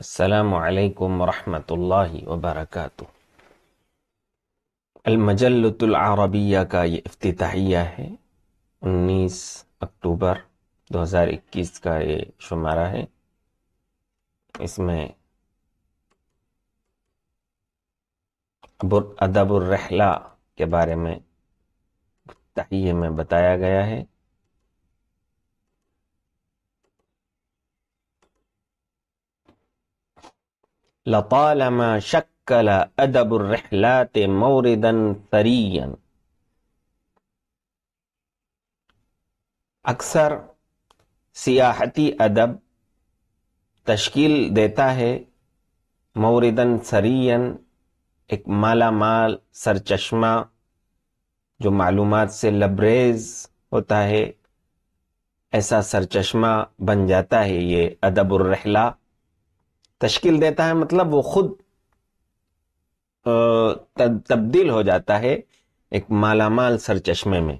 असलकम वरहमतुल्लाहि वबरकातुह अलमजल्लतुल अरबिया का ये अफ्ताहिया है 19 अक्टूबर 2021 का ये शुमारा है इसमें अदबुर्रहला के बारे में तहिए में बताया गया है लतालमा शक्कल अदबुर्रहलात मौरिदन तरीयन अक्सर सियाहती अदब तश्कील देता है मौरिदन सरीयन एक माला माल सरचश्मा जो मालूमात से लबरेज होता है ऐसा सरचश्मा बन जाता है ये अदबुर्रहला तश्कील देता है मतलब वो खुद तब्दील हो जाता है एक मालामाल सरचश्मे में।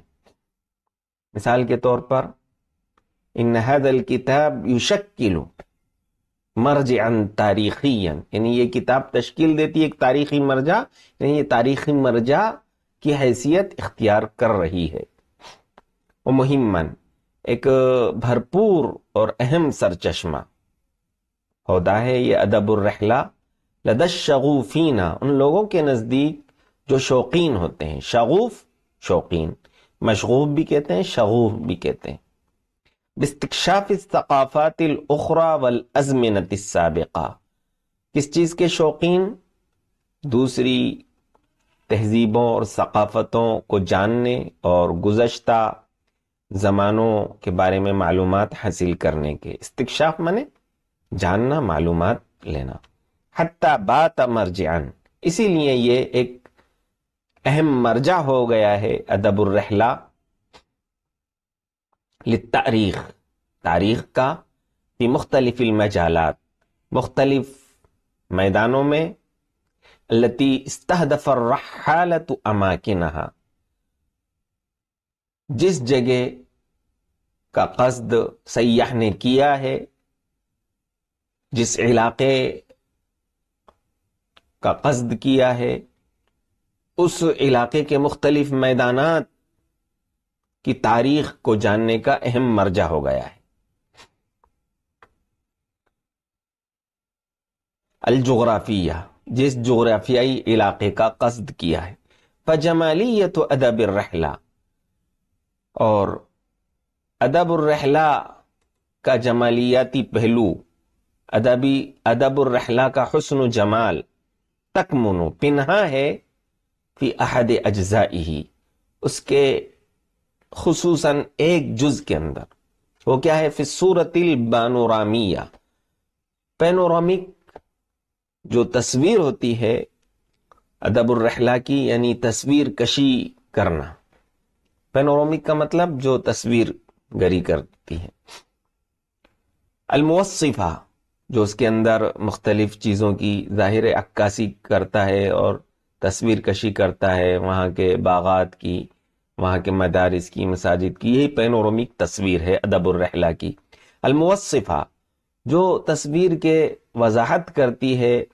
मिसाल के तौर पर इन हदल किताब युशक्किलु मर्ज अन तारीखीन यानी ये किताब तश्कील देती है, एक तारीखी मर्जा, यानी ये तारीखी मर्जा की हैसियत इख्तियार कर रही है। वो मुहिमन एक भरपूर और अहम सरचश्मा। होता है, ये अदबुर्रहला। लदश शगूफीना उन लोगों के नज़दीक जो शौकीन होते हैं। शगूफ, शौकीन। मशगूफ भी कहते हैं, शगूफ भी कहते हैं। अजमिनत सबका। किस चीज़ के शौकीन? दूसरी तहजीबों और सकाफ़तों को जानने और गुजश्ता ज़मानों के बारे में मालूम हासिल करने के। इस्तशाफ मने जानना मालूम लेना। हत्ता बात मरजान इसीलिए ये एक अहम मर्जा हो गया है अदबुर्रहला तारीख तारीख का भी मुख्तलिफ़ मजालात। मुख्तलिफ़ मैदानों में लती इस्तहदफ़रहालत अमाकिन जिस जगह का कस्द सयाह ने किया है जिस इलाके का कस्द किया है, उस इलाके के मुख्तलिफ़ मैदानात की तारीख को जानने का अहम मर्जा हो गया है। अलजोग्राफिया, जिस जोग्राफियाई इलाके का कस्द किया है फजमाली तो अदब रहला और अदबुर्रहला का जमालियाती पहलू अदबी अदबुर्रहला का हुस्न जमाल, तकमुनु, पिन्हा है, फ़ी अहद अज्जा ही उसके खसूस एक जुज के अंदर। वो क्या है? फिर सूरतिल बानोरामिया। पेनोरामिक जो तस्वीर होती है अदबुर्रहला की, यानी तस्वीर कशी करना। पेनोरामिक का मतलब जो तस्वीर गरी करती है। अलमुवसिफा जो उसके अंदर मुख्तलिफ़ चीज़ों की ज़ाहिर अक्कासी करता है और तस्वीर कशी करता है, वहाँ के बागात की, वहाँ के मदारस की, मसाजिद की, यही पैनोरमिक तस्वीर है अदबुर्रहला की। अलमुवसिफ़ा जो तस्वीर के वजाहत करती है,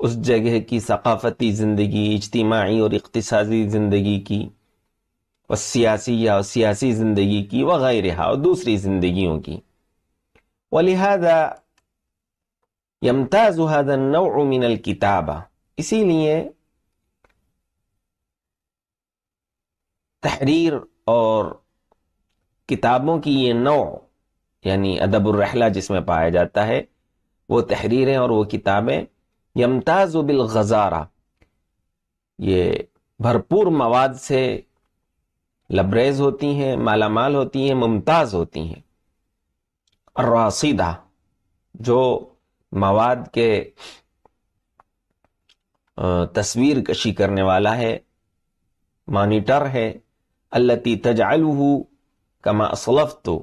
उस जगह की सकाफती ज़िंदगी इज्तिमाही और इकतसादी ज़िंदगी की, और सियासी या सियासी ज़िंदगी की वगैरह और दूसरी ज़िंदगियों की। वलिहाजा यमताज मिनल किताबा इसीलिए तहरीर और किताबों की ये नौ यानी अदबुर्रहला जिसमें पाया जाता है वो तहरीरें और वो किताबें यमताज बिल गजारा ये भरपूर मवाद से लबरेज होती हैं मालामाल होती हैं मुमताज़ होती हैं और रासिदा जो मवाद के तस्वीर कशी करने वाला है, मॉनिटर है, अल्लती तजालू कमा असलफ तो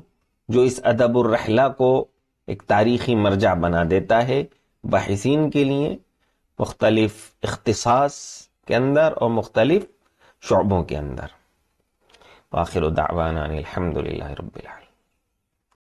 जो इस अदबुर्रहला को एक तारीखी मर्जा बना देता है, बाहिसीन के लिए मुख्तलिफ़ अख्तसास के अंदर और मुख्तलिफ़ शोबों के अंदर। आखिर दावाना अलहमदिल्ला रबाल